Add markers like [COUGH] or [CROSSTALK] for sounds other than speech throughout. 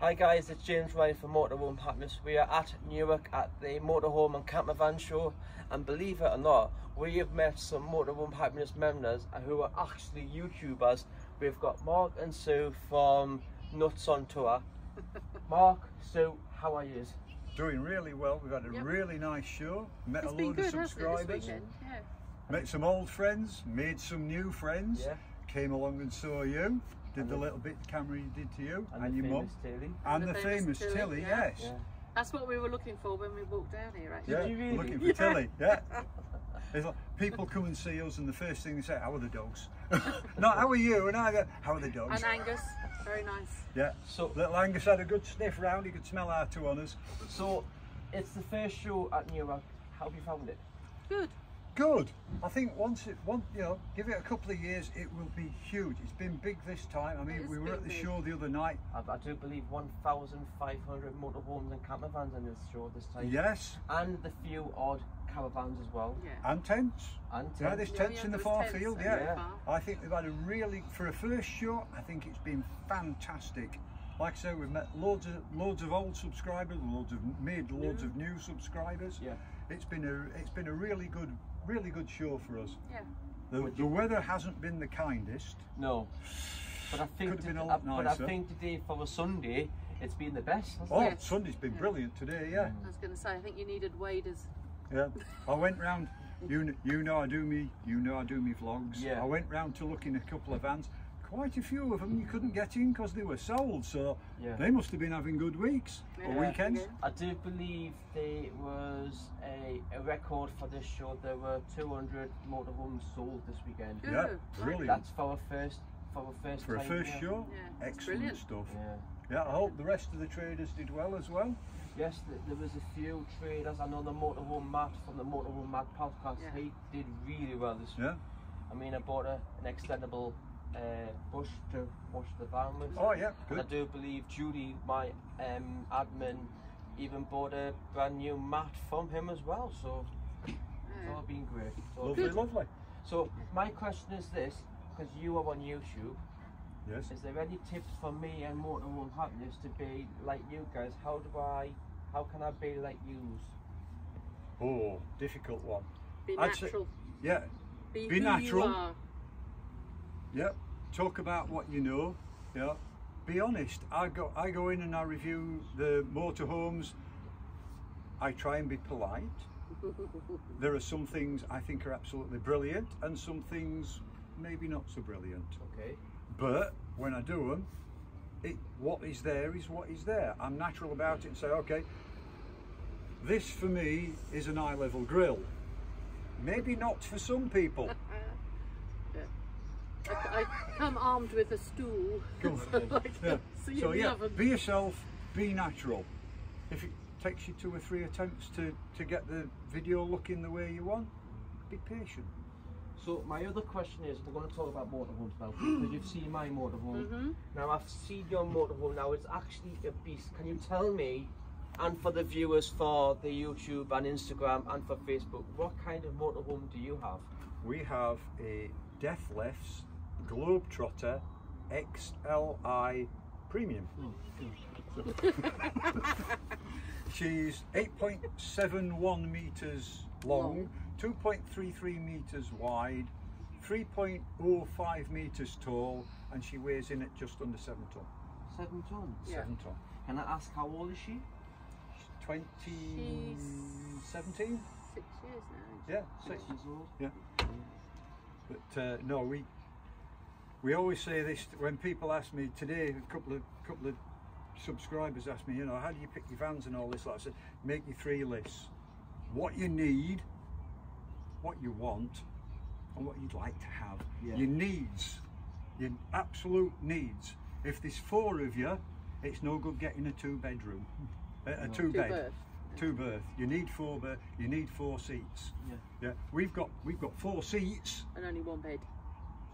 Hi guys, it's James Ryan from Motorhome Happiness. We are at Newark at the Motorhome and Camper Van Show and believe it or not, we have met some Motorhome Happiness members who are actually YouTubers. We've got Mark and Sue from Nutts on Tour. [LAUGHS] Mark, Sue, how are you? Doing really well. We've had a Yep. really nice show. Met It's a been load good, of hasn't it, subscribers. weekend? Yeah. Met some old friends. Made some new friends. Yeah. Came along and saw you. Did And the the- little bit the camera did to you And, and, your mum. famous Tilly. And the, famous, Tilly, yeah. yes. Yeah. That's what we were looking for when we walked down here, actually. Yeah, you really? looking for Yeah. Tilly. Yeah. [LAUGHS] It's like people come and see us, and the first thing they say, "How are the dogs?" [LAUGHS] Not how are you, and I go, "How are the dogs?" And Angus, very nice. yeah. So, Little Angus had a good sniff round. He could smell our two on us. so it's the first show at Newark. How have you found it? Good. Good. I think once it, one, you know, give it a couple of years, it will be huge. It's been big this time. I mean, we were at the big. show the other night. I, I do believe 1,500 motorhomes and campervans in this show this time. Yes, And the few odd caravans as well. Yeah. and tents. And Yeah, tents. there's Yeah, tents yeah, in the far field. Yeah. Yeah. I think they've had a really for a first show. I think it's been fantastic. Like I said, we've met loads of loads of old subscribers, loads of mid, loads of new subscribers. Yeah. It's been a it's been a really good really good show for us. Yeah. The, Would the weather hasn't been the kindest. No. But I think Could have been a lot uh, But I think today for a Sunday, it's been the best. Oh, it? Sunday's been Yeah. brilliant today. Yeah. I was going to say, I think you needed waders. Yeah, I went round. You you know I do me you know I do me vlogs. Yeah. I went round to look in a couple of vans. Quite a few of them you couldn't get in because they were sold. So Yeah. they must have been having good weeks or weekends. I do believe there was a, a record for this show. There were 200 motorhomes sold this weekend. Good. Yeah, Right. brilliant. That's for our first for our first For a first yeah. show, Yeah, excellent brilliant. stuff. Yeah. Yeah, I hope the rest of the traders did well as well. Yes, th- there was a few traders. I know the Motorhome Matt from the Motorhome Matt podcast. Yeah. He did really well this week. Yeah. I mean, I bought a, an extendable uh, bush to wash the van with. Oh yeah, And I do believe Judy, my um, admin, even bought a brand new mat from him as well. So it's all been great. It's all Lovely, good. lovely. So my question is this, because you are on YouTube, Yes. is there any tips for me and Motorhome Happiness to be like you guys? How do I, how can I be like yous? Oh, difficult one. Be I'd say- natural. Yeah, Be, be who natural. Yeah. Talk about what you know. Yeah. Be honest. I go I go in and I review the motorhomes. I try and be polite. [LAUGHS] There are some things I think are absolutely brilliant and some things maybe not so brilliant. Okay. But when I do them, it, what is there is what is there. I'm natural about it and say, okay, this for me is an eye level grill. Maybe not for some people. [LAUGHS] I, I come armed with a stool. Good. [LAUGHS] like Yeah. [LAUGHS] see So yeah, oven. be yourself, be natural. If it takes you two or three attempts to, to get the video looking the way you want, be patient. So my other question is, we're going to talk about motorhomes now because you've seen my motorhome. Mhm. Now I've seen your motorhome. Now it's actually a beast. Can you tell me, and for the viewers for the YouTube and Instagram and for Facebook, what kind of motorhome do you have? We have a Death Lefts Globetrotter XLI Premium. [LAUGHS] [LAUGHS] She's 8.71 meters long, 2.33 meters wide, 3.05 meters tall, and she weighs in at just under seven ton. Seven tons. Yeah. Seven ton. Can I ask how old is she? 20, She's- 17? Six years now. Yeah, Six six. years old. Yeah. But uh, no, we we always say this when people ask me today. A couple of couple of subscribers asked me, you know, how do you pick your vans and all this? Like I said, make your three lists: what you need, what you want, and what you'd like to have. Yeah. Your needs, your absolute needs. If there's four of you, it's no good getting a two bedroom, a, a No. two Two bed, birth. two berth. You need four berth. You need four seats. Yeah. Yeah, we've got we've got four seats, And only one bed.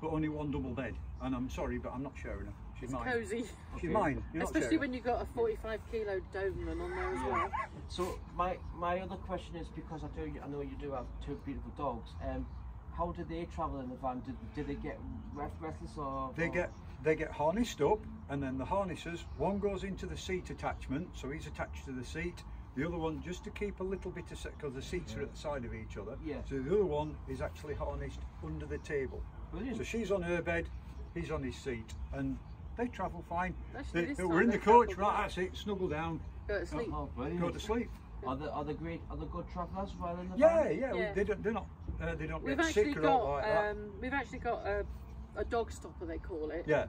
But only one double bed. And I'm sorry, but I'm not sharing her. She's It's mine. cosy. She's Okay. mine. You're Especially sharing when you've got a 45 kilo Doberman on there as well. So my my other question is because I do I know you do have two beautiful dogs. Um, how do they travel in the van? Do, do they get restless or? They or- get they get harnessed up, and then the harnesses, one goes into the seat attachment, so he's attached to the seat. The other one, just to keep a little bit of because the seats are at the side of each other. Yeah. So the other one is actually harnessed under the table. Brilliant. So she's on her bed, he's on his seat, and they travel fine. Actually, They, this they were in the coach, right? That's it. Snuggle down, Go to sleep. Oh, brilliant. go to sleep. Are the are the great are the good travellers rather than the Yeah, van? yeah. Yeah. They don't. They're not. Uh, they don't We've get actually sick or got all like that. um, we've actually got a, a dog stopper they call it. Yeah.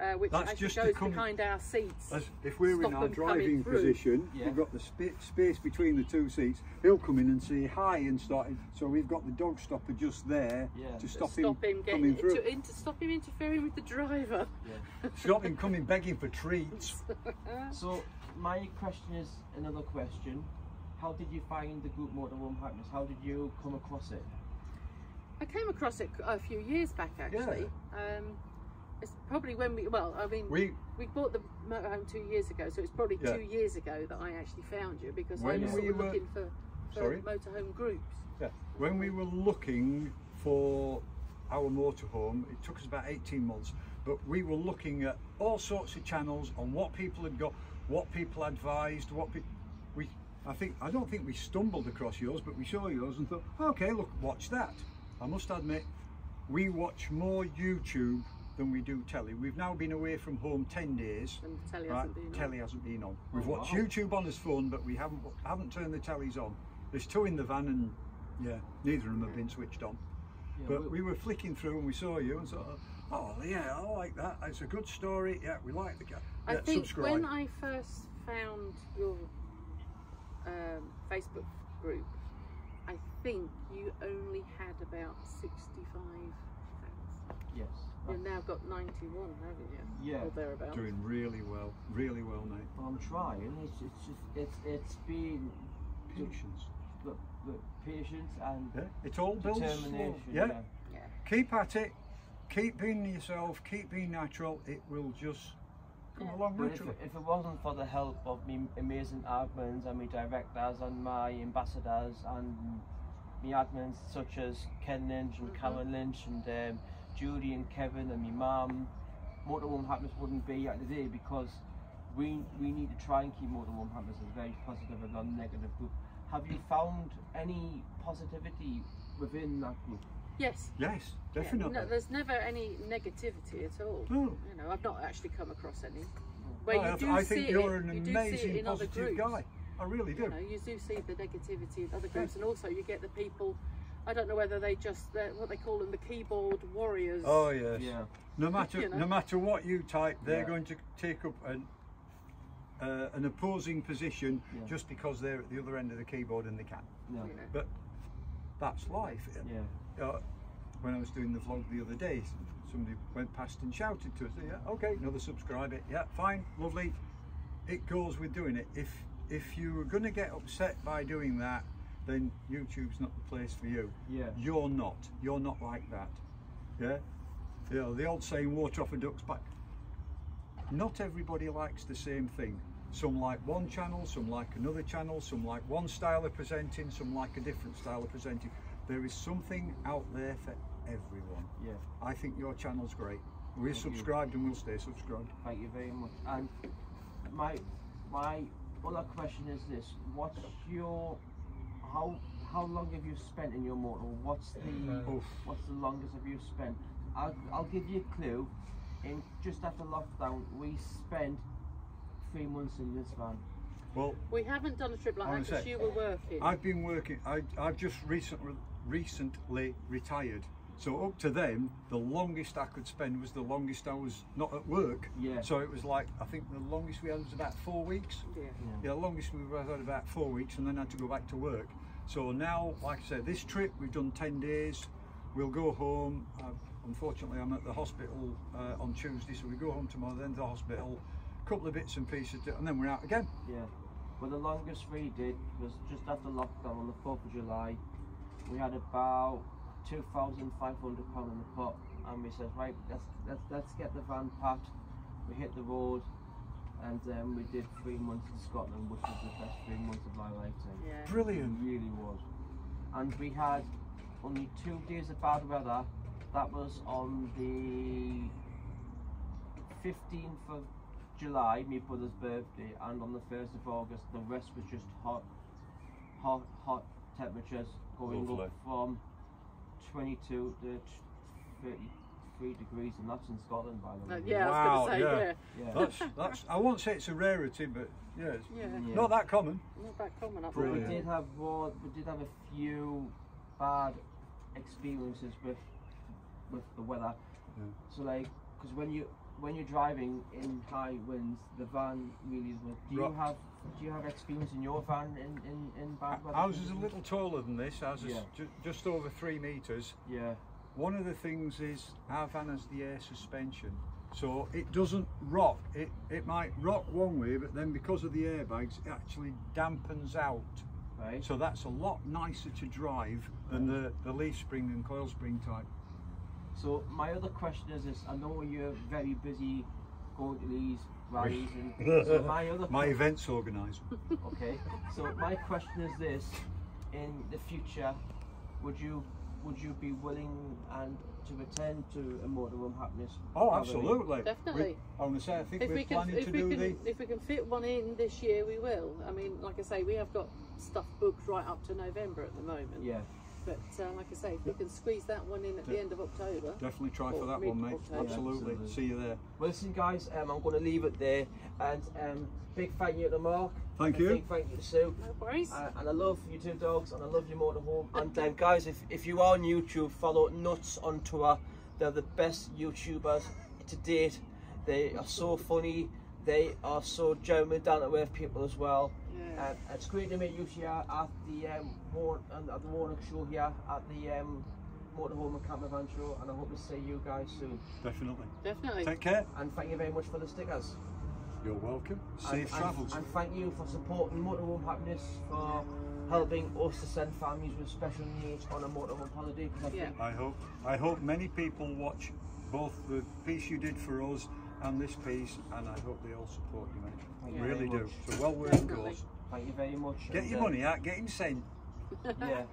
Uh, which That's actually just goes come- behind our seats. As if we're in our driving position, Yeah. we've got the spa- space between the two seats. He'll come in and say hi and start. So we've got the dog stopper just there Yeah. to To stop, stop him getting coming through. to, into, stop him interfering with the driver. Yeah. [LAUGHS] stop him coming begging for treats. [LAUGHS] So my question is another question. How did you find the group Motorhome Happiness? How did you come across it? I came across it a few years back actually. Um, it's probably when we well, I mean, We we bought the motorhome two years ago, so it's probably Yeah. two years ago that I actually found you because When I was we were- looking for, for Sorry? motorhome groups. yeah, when we were looking for our motorhome, it took us about 18 months, but we were looking at all sorts of channels on what people had got, what people advised, what pe- we. I think I don't think we stumbled across yours, but we saw yours and thought, okay, look, watch that. I must admit, we watch more YouTube than we do telly. We've now been away from home 10 days. And the telly Right, hasn't been on. telly hasn't been on. We've Oh, watched wow. YouTube on his phone, but we haven't haven't turned the tellies on. There's two in the van, and yeah, neither of them have been switched on. Yeah, But we were flicking through and we saw you and thought, oh yeah, I like that. It's a good story. Yeah, we like the guy. I Yeah, think subscribe. when I first found your um, Facebook group, I think you only had about 65 fans. yes. You've now got 91, haven't you? Yeah. Or thereabouts. Doing really well, really well, mate. Well, I'm trying. It's it's just it's it's been Patience. the, the patience and Yeah, it all builds. determination. Yeah. Yeah. keep at it. Keep being yourself. Keep being natural. It will just come Yeah. along But if, naturally. it- if it wasn't for the help of me amazing admins and my directors and my ambassadors and my admins such as Ken Lynch and Mhm. Karen Lynch and um, Judy and Kevin and my mum, Motorhome Happiness wouldn't be here today because we we need to try and keep Motorhome Happiness as very positive and non-negative group. Have you found any positivity within that group? Yes. Yes, Yeah, definitely. No, there's never any negativity at all. No. You know, I've not actually come across any. Where you do I see think it, you're an you do see it amazing in other positive groups. guy. I really do. You know, you do see the negativity in other groups, and also you get the people. I don't know whether they just what they call them the keyboard warriors. Oh yes. Yeah. No matter You know. no matter what you type, they're Yeah. going to take up an uh, an opposing position Yeah. just because they're at the other end of the keyboard and they can. No. You know. But that's life. Yeah. Uh, when I was doing the vlog the other day, somebody went past and shouted to us. Yeah, okay, another subscriber. Yeah, fine, lovely. It goes with doing it. If if you were going to get upset by doing that, then YouTube's not the place for you. Yeah. You're not. You're not like that. Yeah. You know the old saying, "Water off a duck's back." Not everybody likes the same thing. Some like one channel, some like another channel, some like one style of presenting, some like a different style of presenting. There is something out there for everyone. Yeah. I think your channel's great. We're Thank you. subscribed and we'll stay subscribed. Thank you very much. And my my other question is this: What's your how how long have you spent in your motor? What's the uh, Oof. what's the longest have you spent? I'll I'll give you a clue. In just after lockdown, we spent three months in this van. Well, We haven't done a trip like I that because you were working. I've been working. I, I've just recently recently retired. So up to then, the longest I could spend was the longest I was not at work. Yeah. So it was like I think the longest we had was about four weeks. yeah. Yeah, the longest we had about four weeks, and then had to go back to work. So now, like I said, this trip we've done ten days. We'll go home. Uh, unfortunately, I'm at the hospital uh, on Tuesday, so we go home tomorrow. Then to the hospital, a couple of bits and pieces, to, and then we're out again. Yeah. Well, the longest we did was just after lockdown on the 4th of July. We had about £2,500 in the pot, and we said, right, let's, let's, let's get the van packed. We hit the road, and um, we did three months in Scotland, which was the best three months of my lifetime. Yeah. Brilliant. It really was. And we had only two days of bad weather. That was on the 15th of July, my brother's birthday, and on the 1st of August, the rest was just hot, hot, hot temperatures going Lovely. up from 22 to 33 degrees, and that's in Scotland, by the Uh, way. yeah, I Wow, was going to say, yeah. yeah. Yeah. That's that's. I won't say it's a rarity, but yeah, it's Yeah, Yeah. not that common. not that common up But we did have more, we did have a few bad experiences with with the weather. Yeah. So like, because when you when you're driving in high winds, the van really is. Do you Right. have do you have experience in your van in in, in bad weather? Ours is a little taller than this. Ours is ju- just over three meters. Yeah. One of the things is our van has the air suspension, so it doesn't rock. It it might rock one way, but then because of the airbags, it actually dampens out. Right. So that's a lot nicer to drive than the, the leaf spring and coil spring type. So my other question is this: I know you're very busy going to these rallies, and [LAUGHS] so my other My events organizer. Okay. So my question is this: In the future, would you would you be willing and to attend to a motorhome happiness? Oh, rally? absolutely. Definitely. We, I want to say, I think If we're we can, planning if to we do can, the. if we can fit one in this year, we will. I mean, like I say, we have got stuff booked right up to November at the moment. Yeah. But uh, like I say, if we can squeeze that one in at the end of October, Definitely try for that one, mate. mid-October. Absolutely. Absolutely. See you there. Well, listen, guys. Um, I'm going to leave it there, and um, big thank you to Mark. Thank you. Big thank you to Sue. no worries. Uh, and I love you two dogs, and I love you more your motorhome. and um, guys, if, if you are on YouTube, follow Nutts on Tour. They're the best YouTubers to date. They are so funny. They are so genuine, down to earth people as well. yeah. Um, it's great to meet you here at the um, Warn- and at the Warnock show here at the um, Motorhome and Camper Van show, and I hope to see you guys soon. Definitely. Definitely. Take care. And thank you very much for the stickers. You're welcome. Safe and, travels. And thank you for supporting Motorhome Happiness for helping us to send families with special needs on a motorhome holiday. I Yeah. I hope I hope many people watch both the piece you did for us and this piece, and I hope they all support you, mate. I you really do. much. It's a well worth Definitely. cause. Thank you very much. Get and, your uh, money out, get in cent. Yeah. [LAUGHS]